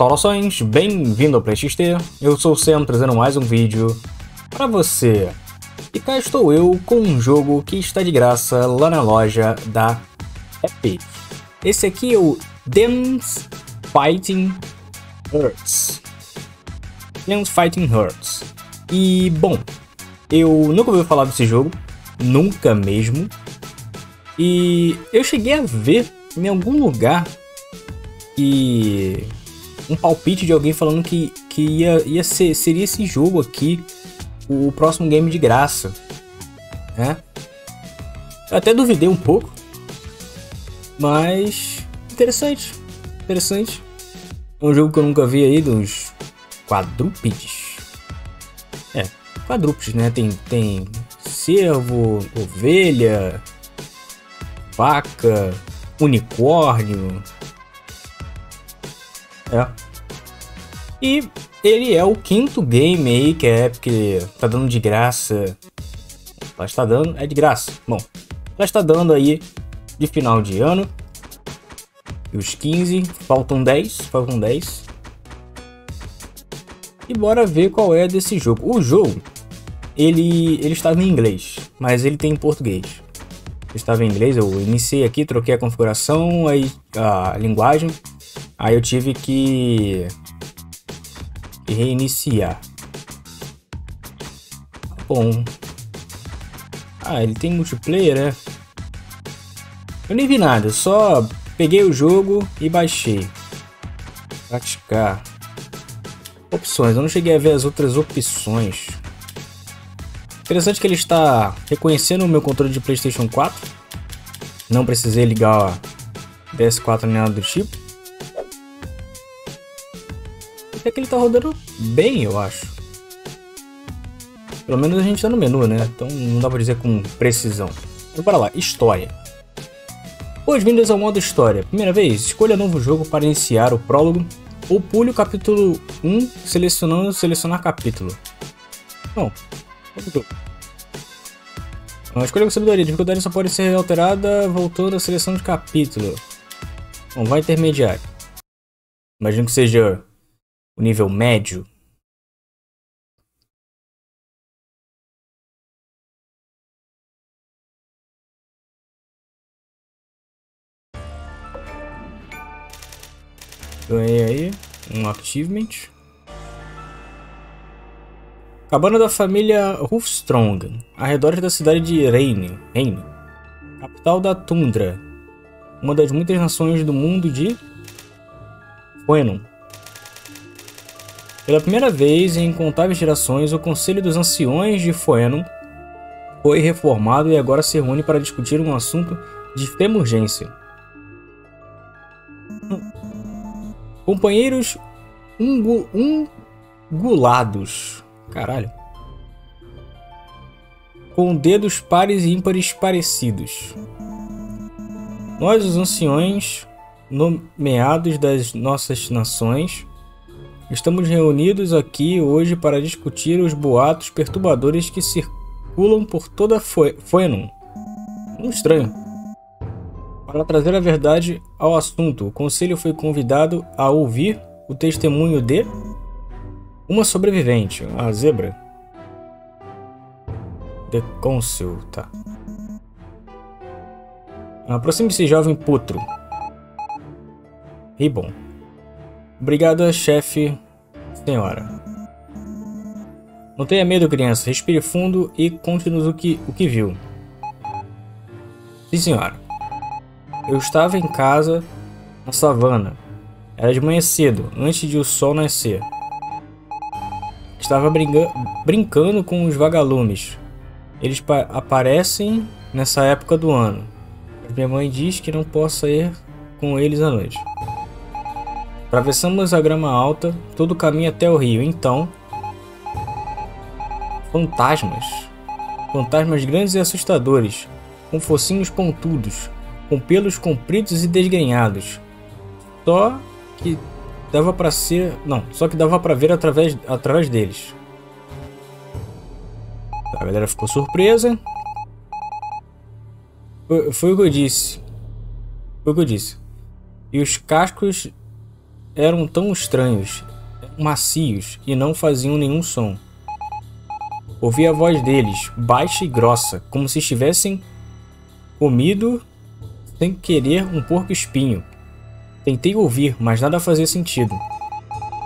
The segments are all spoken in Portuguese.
Saudações, bem-vindo ao PlayXT, eu sou o Sam trazendo mais um vídeo para você. E cá estou eu com um jogo que está de graça lá na loja da Epic. Esse aqui é o Dance Fighting Hearts. Dance Fighting Hearts. E, bom, eu nunca ouvi falar desse jogo, nunca mesmo. E eu cheguei a ver em algum lugar que um palpite de alguém falando que, que ia, ia ser, seria esse jogo aqui o próximo game de graça. Né? Eu até duvidei um pouco. Mas interessante. Interessante. É um jogo que eu nunca vi aí dos quadrúpedes. É, quadrúpedes, né? Tem, tem cervo, ovelha, vaca, unicórnio, é. E ele é o quinto game aí que a Epic tá dando de graça. Ela está dando, é de graça. Bom, ela está dando aí de final de ano. E os 15, faltam 10, faltam 10. E bora ver qual é desse jogo. O jogo, ele, ele estava em inglês, mas ele tem em português. estava em inglês, eu iniciei aqui, troquei a configuração, aí a linguagem Aí eu tive que reiniciar. Bom. Ah, ele tem multiplayer, né? Eu nem vi nada, só peguei o jogo e baixei. Praticar. Opções, eu não cheguei a ver as outras opções. Interessante que ele está reconhecendo o meu controle de Playstation 4. Não precisei ligar a PS4 nem nada do tipo. Até que ele tá rodando bem, eu acho. Pelo menos a gente tá no menu, né? Então não dá pra dizer com precisão. Então bora lá, história. Boas-vindas ao modo história. Primeira vez, escolha novo jogo para iniciar o prólogo ou pule o capítulo 1 selecionando selecionar capítulo. Não, capítulo. A escolha com sabedoria. A dificuldade só pode ser alterada voltando à seleção de capítulo. Bom, vai intermediário. Imagino que seja o nível médio. Ganhei aí um achievement. Cabana da família Rufstrong, arredores da cidade de Reine, Reine, capital da Tundra, uma das muitas nações do mundo de Fuenon. Pela primeira vez em incontáveis gerações, o Conselho dos Anciões de Foenon foi reformado e agora se reúne para discutir um assunto de extrema urgência. Companheiros ungulados. Caralho. Com dedos pares e ímpares parecidos. Nós, os anciões, nomeados das nossas nações, Estamos reunidos aqui hoje para discutir os boatos perturbadores que circulam por toda Fuenon. Um estranho. Para trazer a verdade ao assunto, o conselho foi convidado a ouvir o testemunho de uma sobrevivente, a zebra. The Council, tá. Aproxime-se, jovem putro. Ribbon. Obrigada, chefe, senhora. Não tenha medo, criança. Respire fundo e conte-nos o que, o que viu. Sim, senhora. Eu estava em casa, na savana. Era de manhã cedo, antes de o sol nascer. Estava brinca brincando com os vagalumes. Eles aparecem nessa época do ano. Minha mãe diz que não posso ir com eles à noite. Atravessamos a grama alta, todo o caminho até o rio. Então, fantasmas. Fantasmas grandes e assustadores, com focinhos pontudos, com pelos compridos e desgrenhados. Só que dava para ser, não, só que dava para ver através através deles. A galera ficou surpresa. Foi, foi o que eu disse. Foi o que eu disse. E os cascos eram tão estranhos, macios e não faziam nenhum som. Ouvi a voz deles, baixa e grossa, como se estivessem comido sem querer um porco espinho. Tentei ouvir, mas nada fazia sentido.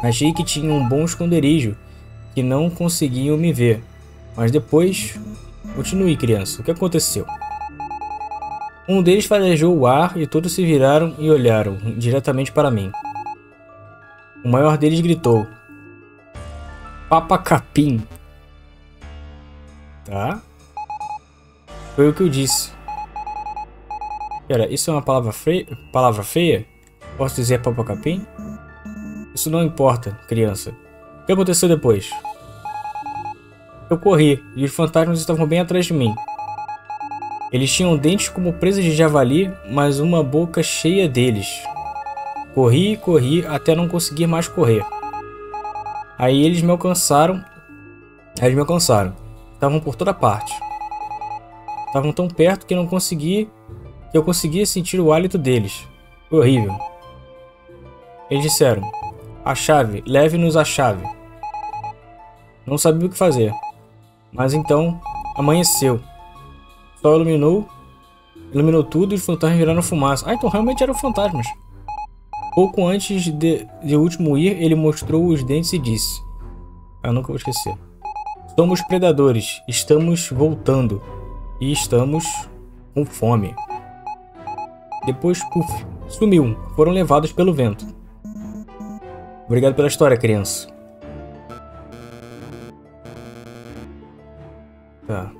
Achei que tinha um bom esconderijo, que não conseguiam me ver. Mas depois... Continue, criança. O que aconteceu? Um deles farejou o ar e todos se viraram e olharam diretamente para mim. O maior deles gritou: Papa Capim. Tá? Foi o que eu disse. Pera, isso é uma palavra feia? Palavra feia? Posso dizer Papa Capim? Isso não importa, criança. O que aconteceu depois? Eu corri e os fantasmas estavam bem atrás de mim. Eles tinham dentes como presas de javali, mas uma boca cheia deles. Corri e corri até não conseguir mais correr. Aí eles me alcançaram. Eles me alcançaram. Estavam por toda parte. Estavam tão perto que não consegui que eu conseguia sentir o hálito deles. Foi horrível. Eles disseram: A chave, leve-nos a chave. Não sabia o que fazer. Mas então, amanheceu. Sol iluminou, iluminou tudo e os fantasmas viraram fumaça. Ah, então realmente eram fantasmas. Pouco antes de, de último ir, ele mostrou os dentes e disse: Eu nunca vou esquecer. Somos predadores, estamos voltando e estamos com fome. Depois, sumiu. Foram levados pelo vento. Obrigado pela história, criança. Tá.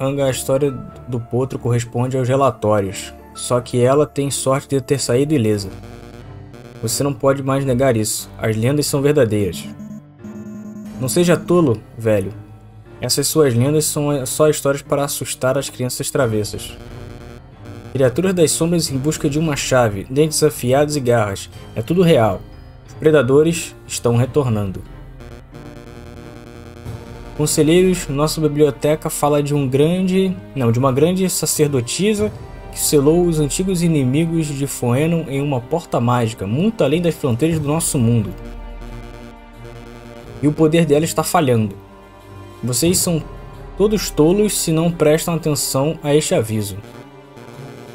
Anga, a história do potro corresponde aos relatórios. Só que ela tem sorte de ter saído ilesa. Você não pode mais negar isso. As lendas são verdadeiras. Não seja tolo, velho. Essas suas lendas são só histórias para assustar as crianças travessas. Criaturas das sombras em busca de uma chave, dentes afiados e garras. É tudo real. Os predadores estão retornando. Conselheiros, nossa biblioteca fala de um grande, não, de uma grande sacerdotisa que selou os antigos inimigos de Foenon em uma porta mágica, muito além das fronteiras do nosso mundo. E o poder dela está falhando. Vocês são todos tolos se não prestam atenção a este aviso.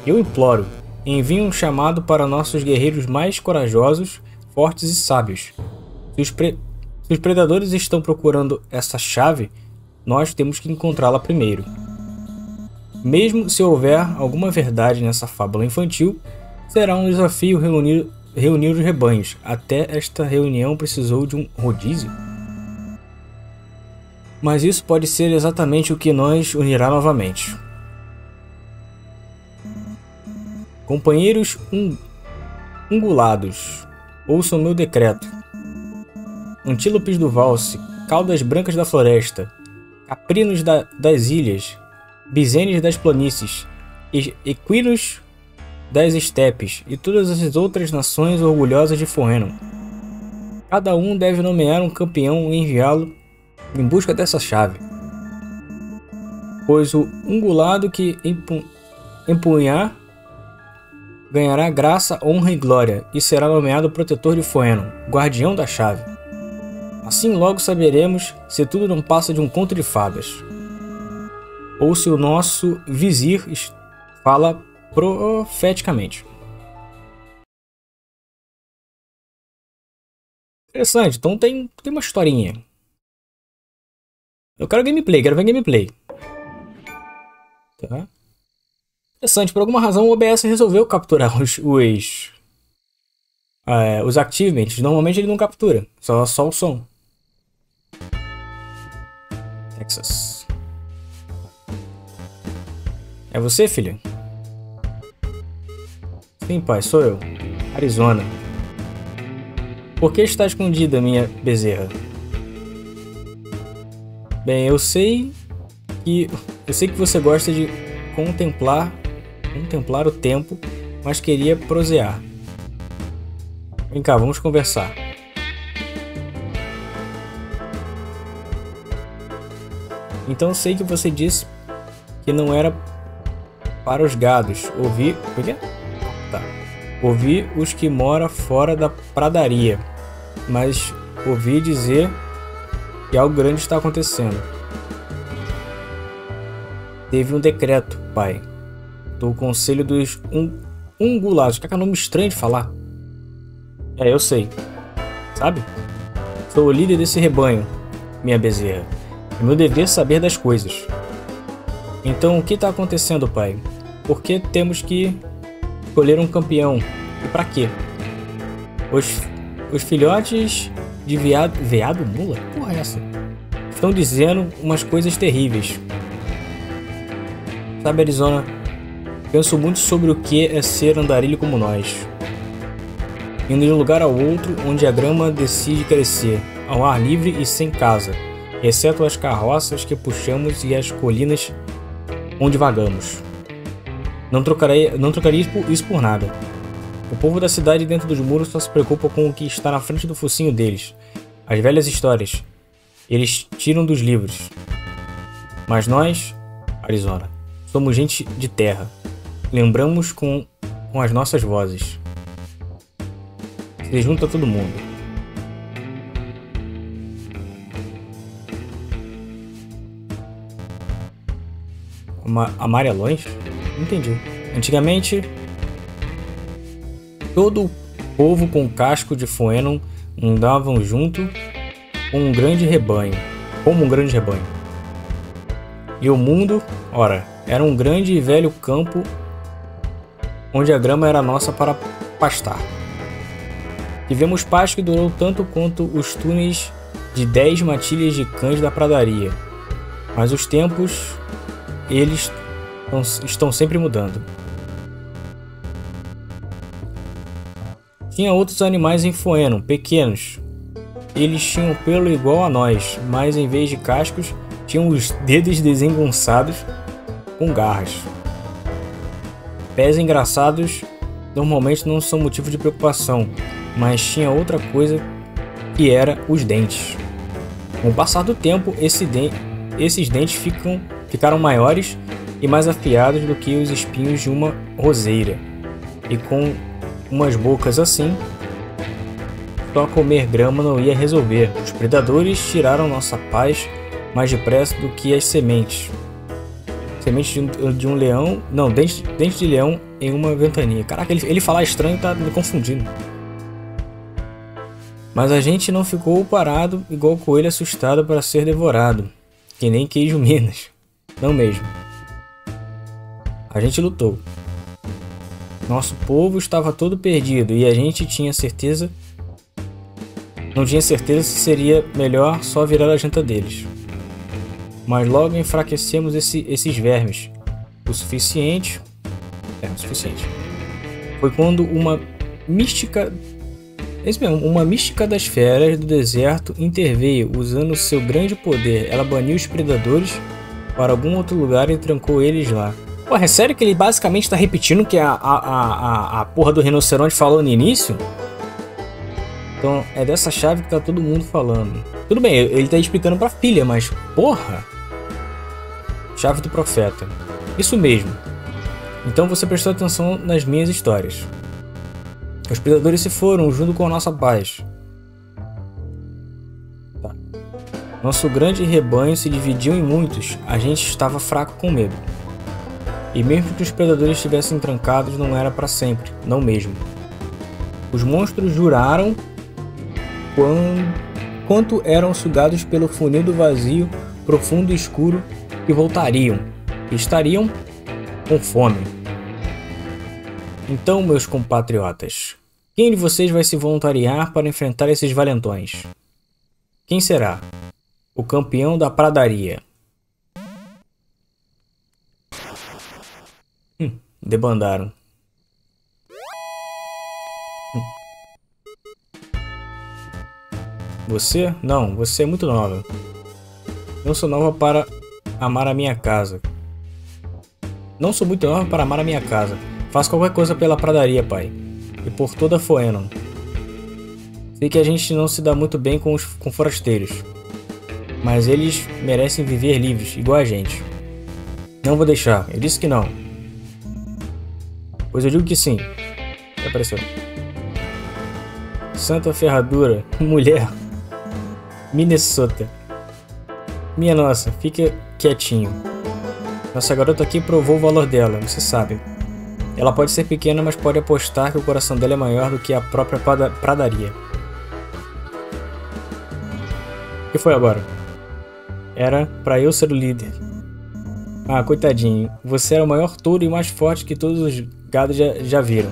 Eu imploro, envie um chamado para nossos guerreiros mais corajosos, fortes e sábios. Se os, se os predadores estão procurando essa chave, nós temos que encontrá-la primeiro. Mesmo se houver alguma verdade nessa fábula infantil, será um desafio reunir, reunir os rebanhos. Até esta reunião precisou de um rodízio. Mas isso pode ser exatamente o que nos unirá novamente. Companheiros un... ungulados, ouçam meu decreto. Antílopes do valse, caudas brancas da floresta, caprinos da... das ilhas, bizenes das planícies, equinos das estepes e todas as outras nações orgulhosas de Forrenon. Cada um deve nomear um campeão e enviá-lo em busca dessa chave. Pois o ungulado que empu empunhar ganhará graça, honra e glória, e será nomeado protetor de Foenon, guardião da chave. Assim logo saberemos se tudo não passa de um conto de fadas ou se o nosso vizir fala profeticamente. Interessante, então tem, tem uma historinha. Eu quero gameplay, quero ver gameplay. Tá. Interessante, por alguma razão o OBS resolveu capturar os, os, é, os achievements. Normalmente ele não captura, só, só o som. Texas. É você, filha? Sim, pai, sou eu. Arizona. Por que está escondida, minha bezerra? Bem, eu sei que eu sei que você gosta de contemplar contemplar o tempo, mas queria prosear. Vem cá, vamos conversar. Então sei que você disse que não era para os gados. Ouvir. É? Tá. Ouvi os que mora fora da pradaria, mas ouvi dizer que algo grande está acontecendo. Teve um decreto, pai, do Conselho dos un Ungulados, que é um nome estranho de falar. É, eu sei. Sabe? Sou o líder desse rebanho, minha bezerra. É meu dever saber das coisas. Então, o que está acontecendo, pai? Por que temos que escolher um campeão? E para quê? Os, os filhotes de veado. Veado mula? Porra, é essa? Estão dizendo umas coisas terríveis. Sabe, Arizona? Penso muito sobre o que é ser andarilho como nós. Indo de um lugar ao outro onde a grama decide crescer, ao ar livre e sem casa, exceto as carroças que puxamos e as colinas onde vagamos. Não trocarei, não trocaria isso por nada. O povo da cidade dentro dos muros só se preocupa com o que está na frente do focinho deles. As velhas histórias. Eles tiram dos livros. Mas nós, Arizona, somos gente de terra. Lembramos com, com as nossas vozes. Se junta todo mundo. amarelões? Entendi. Antigamente, todo o povo com casco de Foenon andavam junto com um grande rebanho, como um grande rebanho. E o mundo, ora, era um grande e velho campo onde a grama era nossa para pastar. Tivemos paz que durou tanto quanto os túneis de dez matilhas de cães da pradaria, mas os tempos eles estão sempre mudando. Tinha outros animais em Foeno, pequenos. Eles tinham pelo igual a nós, mas em vez de cascos, tinham os dedos desengonçados com garras. Pés engraçados normalmente não são motivo de preocupação, mas tinha outra coisa que era os dentes. Com o passar do tempo, esse de esses dentes ficam ficaram maiores e mais afiados do que os espinhos de uma roseira, e com umas bocas assim, só comer grama não ia resolver. Os predadores tiraram nossa paz mais depressa do que as sementes. Sementes de um, de um leão. Não, dente, dente de leão em uma ventania. Caraca, ele, ele falar estranho tá me confundindo. Mas a gente não ficou parado igual coelho assustado para ser devorado, que nem queijo Minas. Não mesmo. A gente lutou. Nosso povo estava todo perdido e a gente tinha certeza. Não tinha certeza se seria melhor só virar a janta deles. Mas logo enfraquecemos esse, esses vermes o suficiente. É, o suficiente. Foi quando uma mística. Esse mesmo, uma mística das feras do deserto interveio usando seu grande poder. Ela baniu os predadores para algum outro lugar e trancou eles lá. Porra, é sério que ele basicamente tá repetindo que a, a, a, a porra do rinoceronte falou no início? Então é dessa chave que tá todo mundo falando. Tudo bem, ele tá explicando pra filha, mas porra! Chave do profeta. Isso mesmo. Então você prestou atenção nas minhas histórias. Os predadores se foram junto com a nossa paz. Nosso grande rebanho se dividiu em muitos, a gente estava fraco com medo. E mesmo que os predadores estivessem trancados, não era para sempre, não mesmo. Os monstros juraram quanto eram sugados pelo funil do vazio profundo e escuro que voltariam, estariam com fome. Então, meus compatriotas, quem de vocês vai se voluntariar para enfrentar esses valentões? Quem será? o campeão da pradaria. Hum, debandaram. Você? Não, você é muito nova. Não sou nova para amar a minha casa. Não sou muito nova para amar a minha casa. Faço qualquer coisa pela pradaria, pai. E por toda Foenon. Sei que a gente não se dá muito bem com os com forasteiros mas eles merecem viver livres, igual a gente. Não vou deixar, eu disse que não. Pois eu digo que sim. Apareceu. Santa Ferradura. Mulher. Minnesota. Minha nossa, fica quietinho. Nossa garota aqui provou o valor dela, você sabe. Ela pode ser pequena, mas pode apostar que o coração dela é maior do que a própria pradaria. O que foi agora? Era para eu ser o líder. Ah, coitadinho. Você era o maior touro e mais forte que todos os gados já, já viram.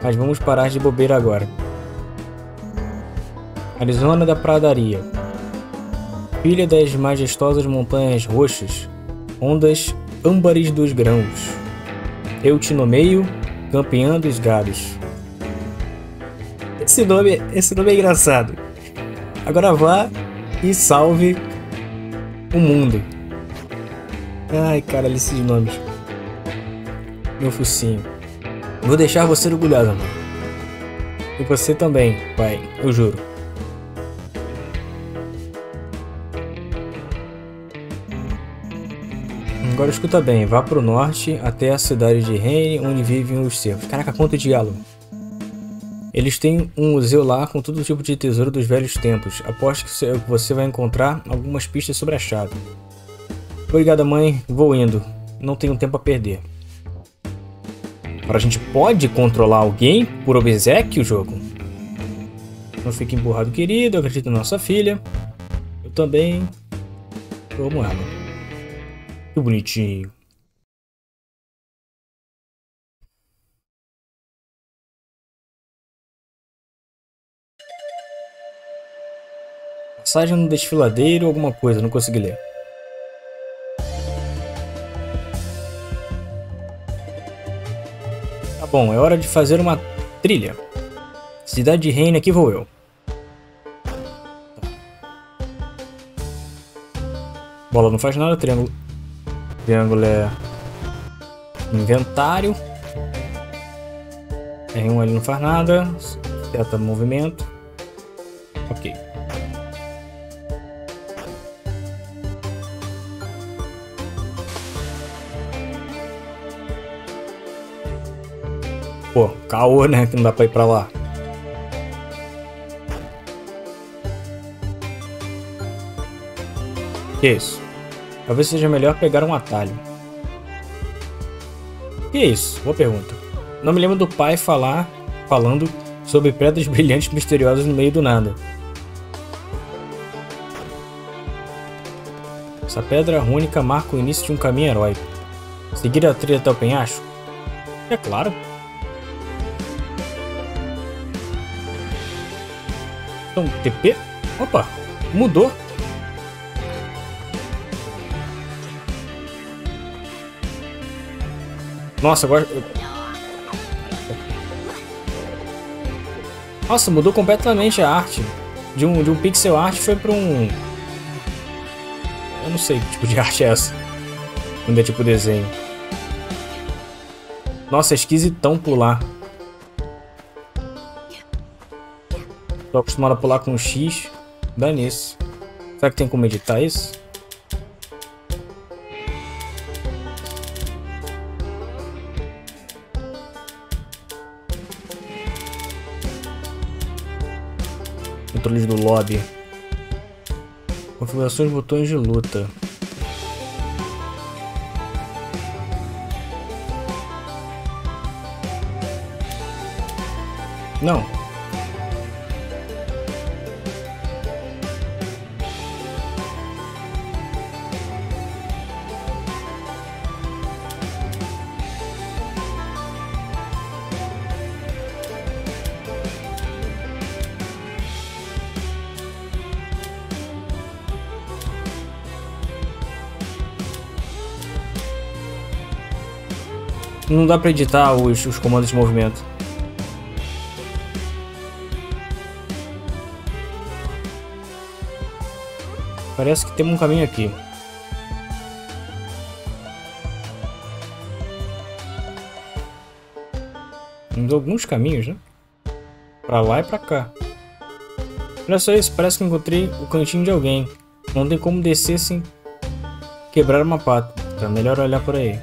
Mas vamos parar de bobeira agora. Arizona da Pradaria. Filha das majestosas montanhas roxas, ondas âmbares dos grãos. Eu te nomeio campeã dos gados. Esse nome, esse nome é engraçado. Agora vá e salve o mundo. Ai, cara, esses nomes. Meu focinho. Vou deixar você orgulhosa, mano. E você também, pai, eu juro. Agora escuta bem, vá pro norte até a cidade de Reine, onde vivem os servos. Caraca, quanto diálogo. Eles têm um museu lá com todo tipo de tesouro dos velhos tempos. Aposto que você vai encontrar algumas pistas sobre a chave. Obrigada, mãe. Vou indo. Não tenho tempo a perder. Agora a gente pode controlar alguém por obsequio, jogo? Não fique emburrado, querido. Eu acredito na nossa filha. Eu também. Vamos ela. Que bonitinho. Passagem no desfiladeiro, alguma coisa, não consegui ler. Bom, é hora de fazer uma trilha. Cidade de Reina, aqui vou eu. Bola não faz nada, triângulo Triângulo é inventário. R1 ele não faz nada. Seta movimento. Ok. Caô, né? Que não dá pra ir pra lá. Que isso? Talvez seja melhor pegar um atalho. Que isso? Boa pergunta. Não me lembro do pai falar, falando sobre pedras brilhantes misteriosas no meio do nada. Essa pedra única marca o início de um caminho heróico. Seguir a trilha até o penhasco? É claro. Então, TP? Opa, mudou. Nossa, agora... Nossa, mudou completamente a arte. De um, de um pixel art foi pra um... Eu não sei que tipo de arte é essa. Quando é tipo desenho. Nossa, é esquisitão pular. Tô acostumado a pular com X. Dá nisso. Será que tem como editar isso? controles do lobby. Configurações botões de luta. Não, Não dá pra editar os, os comandos de movimento. Parece que tem um caminho aqui. Temos alguns caminhos, né? Pra lá e pra cá. Olha só isso, parece que encontrei o cantinho de alguém. Não tem como descer sem quebrar uma pata. Tá melhor olhar por aí.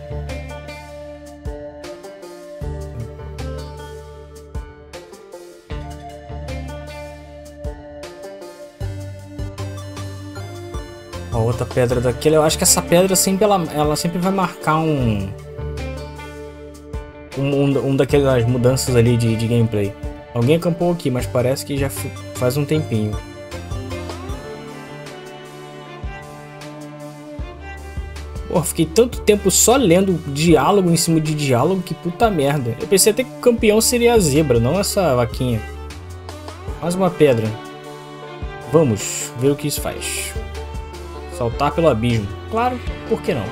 Outra pedra daquele. Eu acho que essa pedra sempre ela, ela sempre vai marcar um. Um, um daquelas mudanças ali de, de gameplay. Alguém acampou aqui, mas parece que já faz um tempinho. Pô, fiquei tanto tempo só lendo diálogo em cima de diálogo, que puta merda. Eu pensei até que o campeão seria a zebra, não essa vaquinha. Mais uma pedra. Vamos ver o que isso faz. Saltar pelo abismo. Claro, por que não?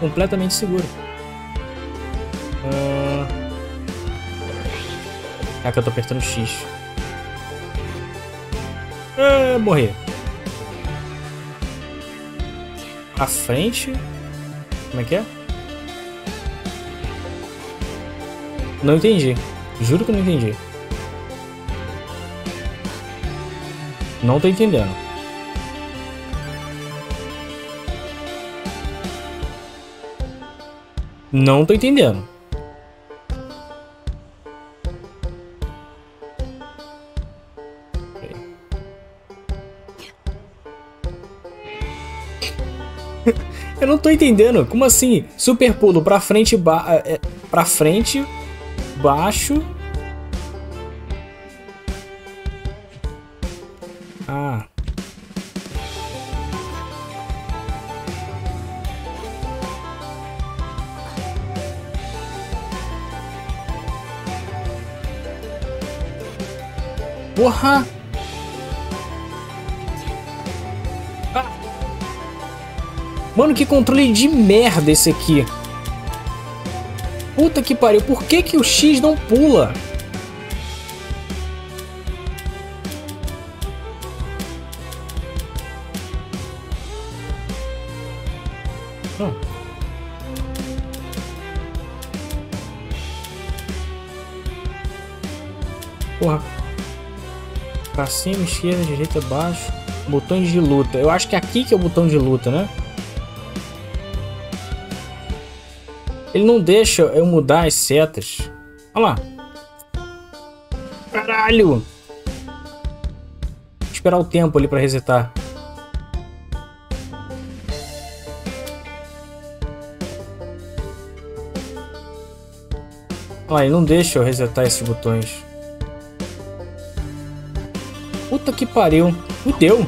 Completamente seguro. Ah... É que eu tô apertando X. É, morrer. à frente. Como é que é? Não entendi. Juro que não entendi. Não tô entendendo. Não tô entendendo. Eu não tô entendendo. Como assim? Super pulo pra frente, ba é, pra frente, baixo. Porra! Mano, que controle de merda esse aqui. Puta que pariu. Por que, que o X não pula? Cima, esquerda, direita, baixo. Botões de luta. Eu acho que aqui que é o botão de luta, né? Ele não deixa eu mudar as setas. Olha lá. Caralho! Vou esperar o tempo ali pra resetar. Olha ele não deixa eu resetar esses botões. Puta que pariu. Fudeu.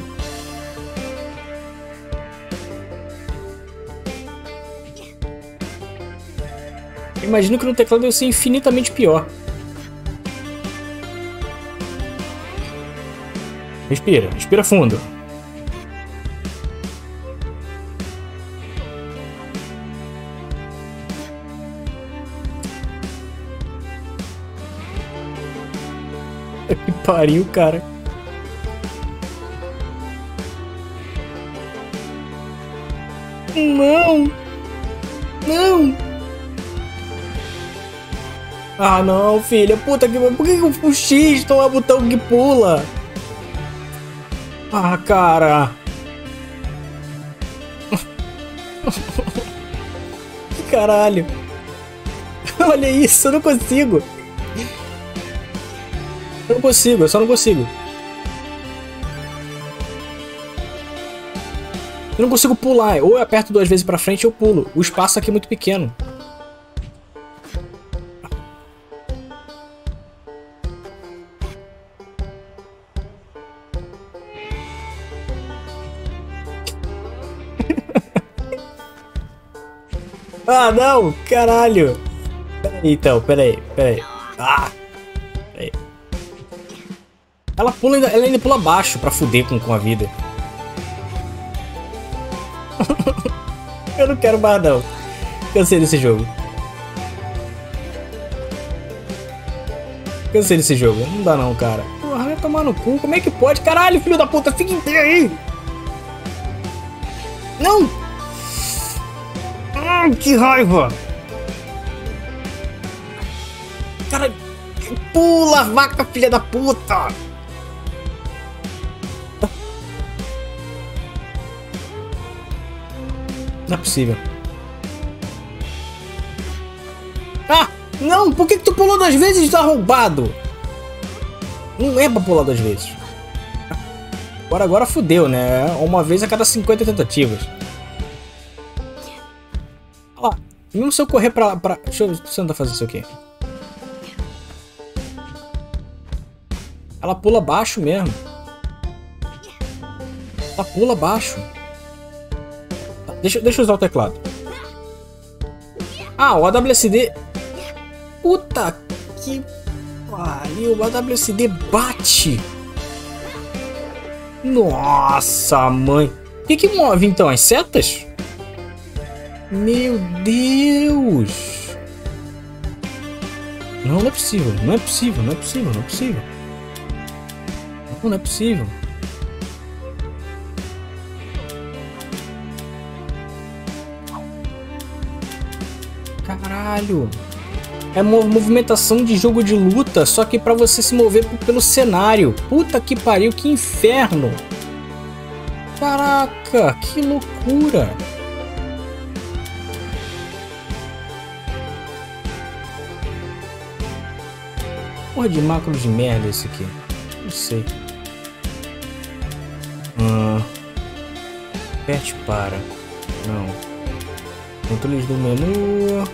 Imagino que no teclado ia ser infinitamente pior. Respira, respira fundo. Que pariu, cara. Ah, não, filha. Puta que... Por que o X não é o botão que pula? Ah, cara. Caralho. Olha isso, eu não consigo. Eu não consigo, eu só não consigo. Eu não consigo pular. Ou eu aperto duas vezes pra frente ou eu pulo. O espaço aqui é muito pequeno. Ah, não! Caralho! Peraí, então, peraí, peraí. Ah! Peraí. Ela pula ela ainda pula baixo pra fuder com, com a vida. Eu não quero mais não. Cansei desse jogo. Cansei desse jogo. Não dá não, cara. Porra, vai tomar no cu. Como é que pode? Caralho, filho da puta. Fica inteiro aí. Não! Que raiva! Cara, pula, vaca, filha da puta! Não é possível. Ah! Não! Por que, que tu pulou duas vezes, tá roubado? Não é pra pular duas vezes. Agora, agora fudeu, né? Uma vez a cada 50 tentativas. Mesmo se eu correr pra... pra... Deixa eu tentar fazer isso aqui. Ela pula baixo mesmo. Ela pula baixo. Tá, deixa, deixa eu usar o teclado. Ah, o AWSD... Puta que pariu. O AWSD bate. Nossa, mãe. O que, que move então? As setas? Meu Deus. Não, não é possível. Não é possível. Não é possível. Não é possível. Não, não é possível. Caralho. É movimentação de jogo de luta, só que para você se mover pelo cenário. Puta que pariu, que inferno. Caraca, que loucura. Porra de macro de merda esse aqui. Não sei. Ah, aperte para. Não. Controles do menu.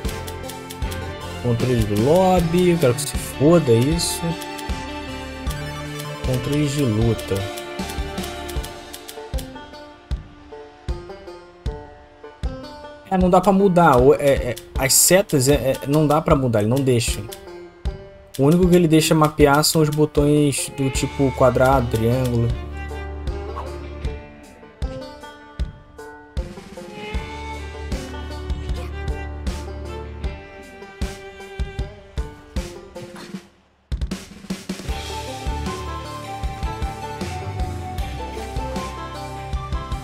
Controles do lobby, eu quero que se foda isso. Controles de luta. É, não dá pra mudar. É, é, as setas é, é, não dá pra mudar, ele não deixa. O único que ele deixa mapear são os botões do tipo quadrado, triângulo.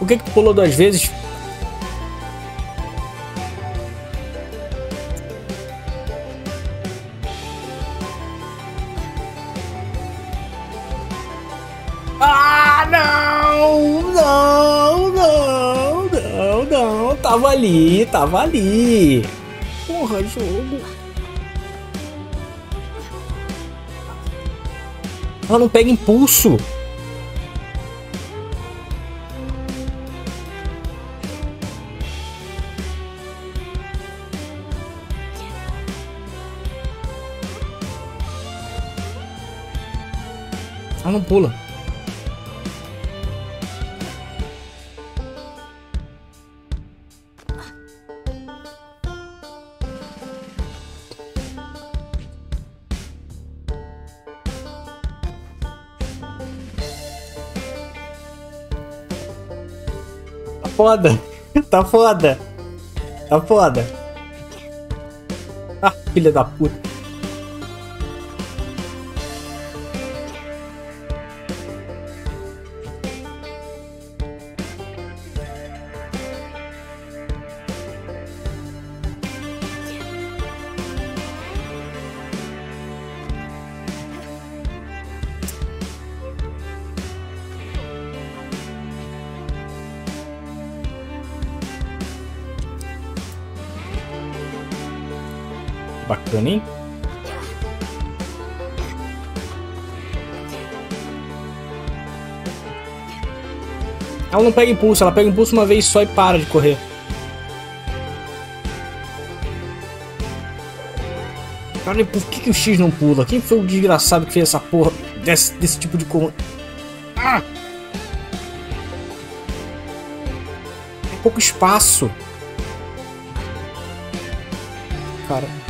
que que tu pulou duas vezes? Não! Não, não, não, não. Tava ali, tava ali. Porra, jogo. Ela não pega impulso. Ela não pula. Foda. Tá foda. Tá foda. Ah, filha da puta. Bacana, hein? Ela não pega impulso, ela pega impulso uma vez só e para de correr. Cara, por que, que o X não pula? Quem foi o desgraçado que fez essa porra desse, desse tipo de comando? Ah! Tem pouco espaço. Cara.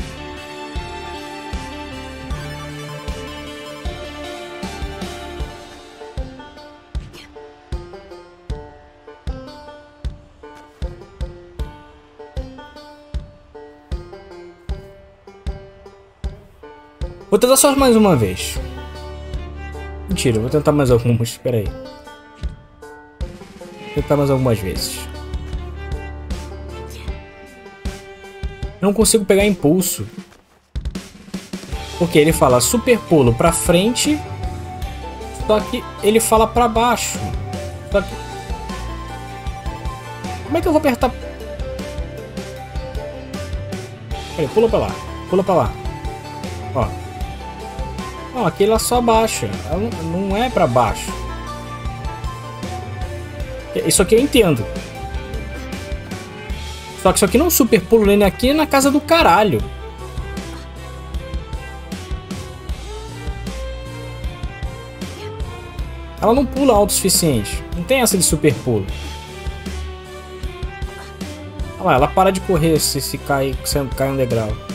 Vou tentar só mais uma vez. Mentira, vou tentar mais algumas. Espera aí. Vou tentar mais algumas vezes. Não consigo pegar impulso. Porque ele fala super pulo pra frente. Só que ele fala pra baixo. Só que... Como é que eu vou apertar? Peraí, pula pra lá. Pula pra lá. Ó. Não, aquele é só baixa. Ela não é para baixo. Isso aqui eu entendo. Só que isso aqui não é um super pulo lane aqui é na casa do caralho. Ela não pula alto o suficiente. Não tem essa de super pulo. Olha lá, ela para de correr se, se cai, se cai um degrau.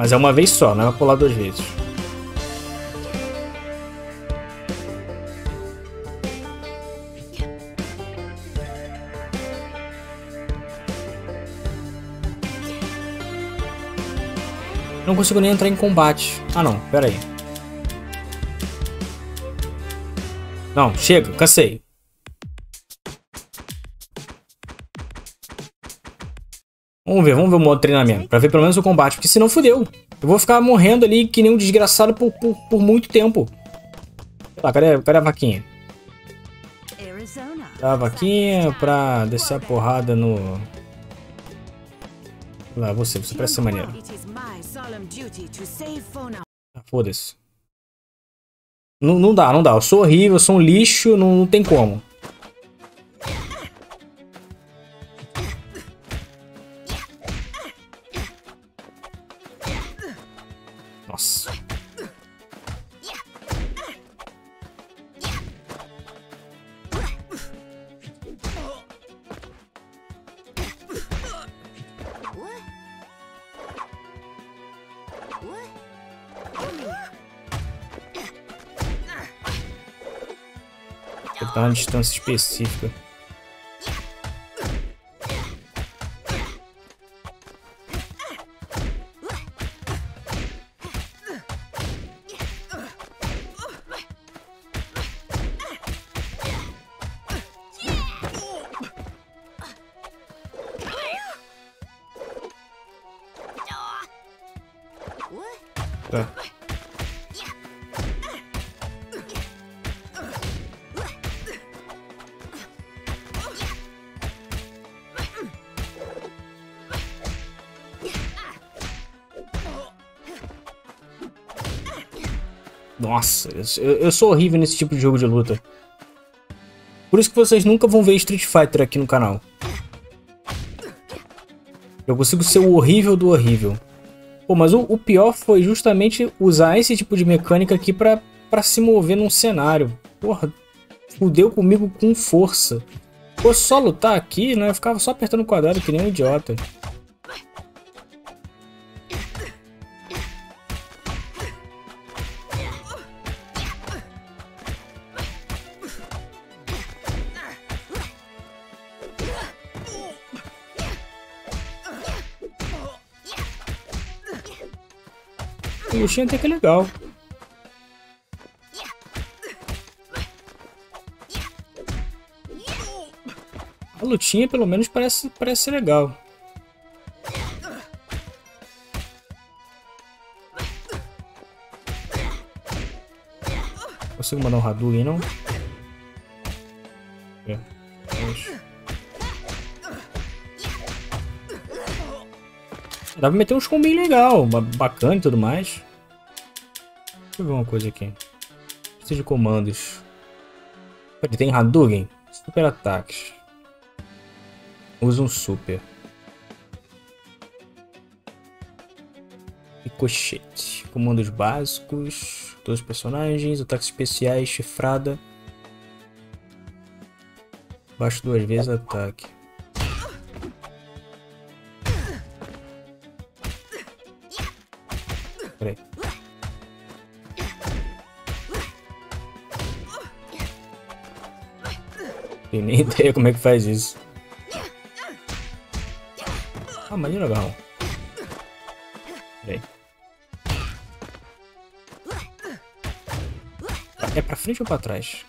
Mas é uma vez só, não é pular duas vezes. Não consigo nem entrar em combate. Ah não, pera aí. Não, chega, cansei. Vamos ver, vamos ver o modo treinamento. Pra ver pelo menos o combate. Porque senão fudeu. Eu vou ficar morrendo ali que nem um desgraçado por, por, por muito tempo. Sei lá, cadê, cadê a vaquinha? Cadê a vaquinha pra descer a porrada no... Lá, você, você parece ser maneiro. Ah, Foda-se. Não, não dá, não dá. Eu sou horrível, eu sou um lixo, não, não tem como. Nossa. Tem uma distância específica. Nossa, eu, eu sou horrível nesse tipo de jogo de luta. Por isso que vocês nunca vão ver Street Fighter aqui no canal. Eu consigo ser o horrível do horrível. Pô, mas o, o, pior foi justamente usar esse tipo de mecânica aqui pra, pra se mover num cenário. Porra, fudeu comigo com força. Pô, só lutar aqui, né? Eu ficava só apertando o quadrado que nem um idiota. O lutinha até que é legal. A lutinha pelo menos parece, parece ser legal. Consigo mandar um Hadouken, não? É. Dá pra meter uns combinhos legal, bacana e tudo mais. Deixa eu ver uma coisa aqui. Precisa de comandos. Ele tem Hadouken? Super ataques. Usa um super. Ricochete. Comandos básicos. Todos os personagens. Ataques especiais. Chifrada. Baixo duas vezes ataque. Tenho nem ideia como é que faz isso. Ah, mas legal. Peraí. É pra frente ou pra trás?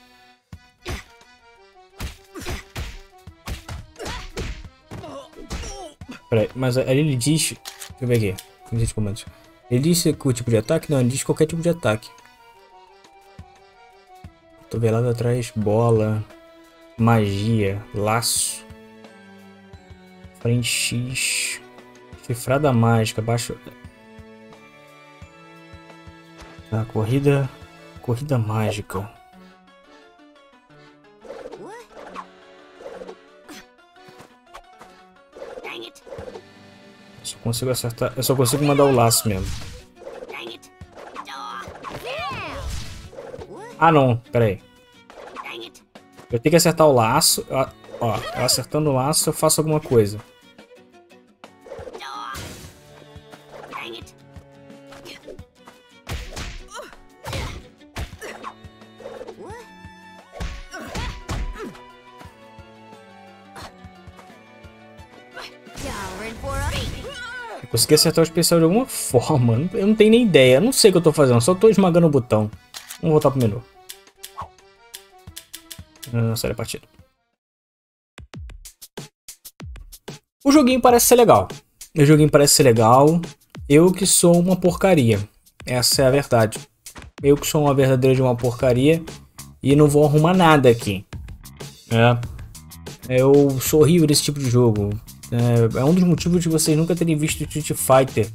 Peraí, mas ali ele diz... Deixa eu ver aqui. Comandos. Ele diz o tipo de ataque? Não, ele diz qualquer tipo de ataque. Cotovelada atrás, bola, magia, laço, frente X, cifrada mágica, baixo... Tá, corrida, corrida mágica. Só consigo acertar, eu só consigo mandar o laço mesmo. Ah não, pera aí. Eu tenho que acertar o laço. Ó, acertando o laço eu faço alguma coisa. Consegui acertar o especial de alguma forma. Eu não tenho nem ideia. Eu não sei o que eu tô fazendo. Só tô esmagando o botão. Vamos voltar pro menu. Ah, sai da partida. O joguinho parece ser legal. O joguinho parece ser legal. Eu que sou uma porcaria. Essa é a verdade. Eu que sou uma verdadeira de uma porcaria. E não vou arrumar nada aqui. É. Eu sou horrível desse tipo de jogo. É, é um dos motivos de vocês nunca terem visto Street Fighter.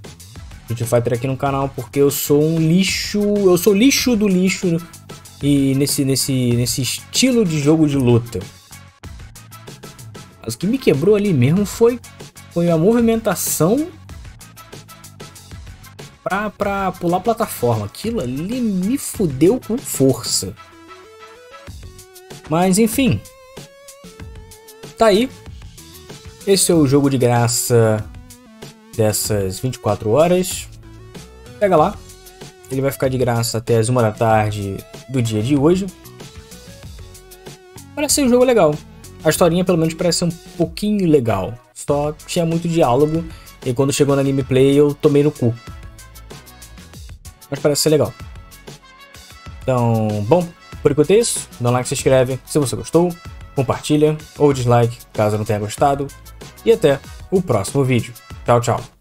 Street Fighter aqui no canal, porque eu sou um lixo. Eu sou lixo do lixo e nesse, nesse, nesse estilo de jogo de luta. Mas o que me quebrou ali mesmo foi, foi a movimentação pra, pra pular plataforma. Aquilo ali me fudeu com força. Mas enfim. Tá aí. Esse é o jogo de graça dessas 24 horas. Pega lá. Ele vai ficar de graça até as 1 da tarde do dia de hoje. Parece ser um jogo legal. A historinha pelo menos parece ser um pouquinho legal. Só tinha muito diálogo e quando chegou na gameplay eu tomei no cu. Mas parece ser legal. Então, bom, por enquanto é isso. Dá um like, se inscreve se você gostou, compartilha ou dislike caso não tenha gostado. E até o próximo vídeo. Tchau, tchau.